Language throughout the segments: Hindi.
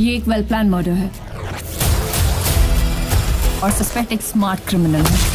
ये एक वेल प्लान मर्डर है। और सस्पेक्ट एक स्मार्ट क्रिमिनल है।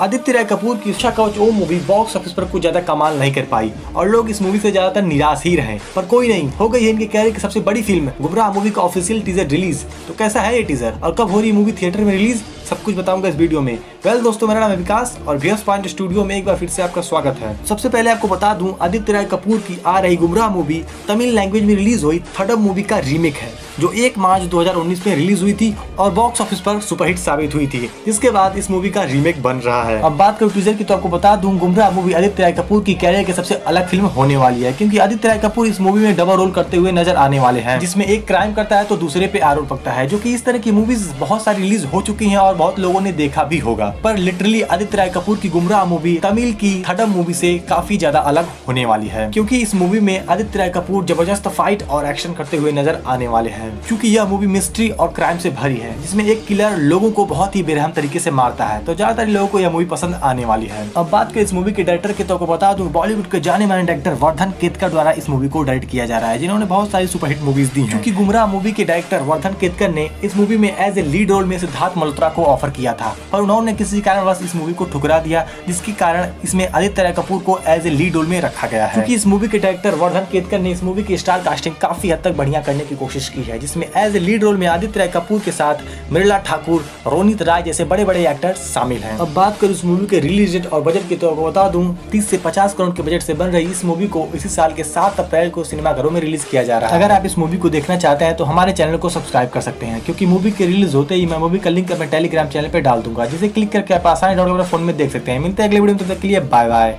आदित्य राय कपूर की उषा कवच ओम मूवी बॉक्स ऑफ़िस पर कुछ ज़्यादा कमाल नहीं कर पाई और लोग इस मूवी से ज़्यादातर निराश ही रहे। पर कोई नहीं, हो गई है इनके कैरियर की सबसे बड़ी फ़िल्म गुमराह मूवी का ऑफिशियल टीजर रिलीज़ तो कैसा है ये टीजर और कब हो रही मूवी थिएटर में रिलीज़ सब कुछ बताऊँगा इस वीडियो में। वेल दोस्तों, मेरा नाम है विकास और वीएस पॉइंट स्टूडियो में एक बार फिर से आपका स्वागत है। सबसे पहले आपको बता दूँ, आदित्य राय कपूर की आ रही गुमराह मूवी तमिल लैंग्वेज में रिलीज़ हुई थर्ड मूवी का रीमेक है, जो एक मार्च 2019 में रिलीज़ हुई थी और बॉक्स ऑफ़िस पर सुपरहिट साबित हुई थी। जिसके बाद इस मूवी का रीमेक बन रहा है। अब बात करूँ टीजर की तो आपको बता दूँ, गुमराह मूवी आदित्य राय कपूर की कैरियर की सबसे अलग फ़िल्म होने वाली है, क्योंकि आदित्य राय कपूर इस मूवी में डबल रोल करते हुए नज़र आने वाले हैं। जिसमें एक क्राइम करता है तो दूसरे पे आरोप पकता है, जो की इस तरह की मूवीज़ बहुत सारी रिलीज़ हो चुकी है और बहुत लोगों ने देखा भी होगा। पर लिटरली आदित्य राय कपूर की गुमराह मूवी तमिल की थडम मूवी से काफ़ी ज़्यादा अलग होने वाली है। क्योंकि इस मूवी में आदित्य राय कपूर ज़बरदस्त फाइट और एक्शन करते हुए नज़र आने वाले हैं। क्योंकि यह मूवी मिस्ट्री और क्राइम से भरी है, जिसमें एक किलर लोगों को बहुत ही बेरहम तरीके से मारता है। तो ज़्यादातर लोगों को यह मूवी पसंद आने वाली है। अब बात करें इस मूवी के डायरेक्टर की तो आपको बता दूँ बॉलीवुड के जाने माने डायरेक्टर वर्धन केतकर द्वारा इस मूवी को डायरेक्ट किया जा रहा है, जिन्होंने बहुत सारी सुपरहिट मूवीज़ दी क्योंकि गुमराह मूवी के डायरेक्टर वर्धन केतकर ने इस मूवी में एज ए लीड रोल में सिद्धार्थ मल्होत्रा को ऑफ़र किया था। पर उन्होंने किसी कारणवश इस मूवी को ठुकरा दिया जिसके कारण इसमें आदित्य राय कपूर को एज ए लीड रोल में रखा गया है। क्योंकि इस मूवी के डायरेक्टर वर्धन केतकर ने इस मूवी की स्टार कास्टिंग काफ़ी हद तक बढ़िया करने की कोशिश की है जिसमें एज ए लीड रोल में आदित्य राय कपूर के साथ मृला ठाकुर रोनित राय जैसे बड़े बड़े एक्टर शामिल हैं। अब बात करूँ इस मूवी के रिलीज़ डेट और बजट की तो आपको बता दूँ 30 से 50 करोड़ के बजट से बन रही इस मूवी को इसी साल के सात अप्रैल को सिनेमाघरों में रिलीज़ किया जा रहा है। अगर आप इस मूवी को देखना चाहते हैं तो हमारे चैनल को सब्सक्राइब कर सकते हैं क्योंकि मूवी के रिलीज़ होते ही मैं मूवी का लिंक अपने टेलीग्राम चैनल पर डाल दूँगा। जिसे क्लिक करके आप आसानी डाउनलोड फ़ोन में देख सकते हैं। मिलते हैं अगले वीडियो में, तब तक के लिए बाय बाय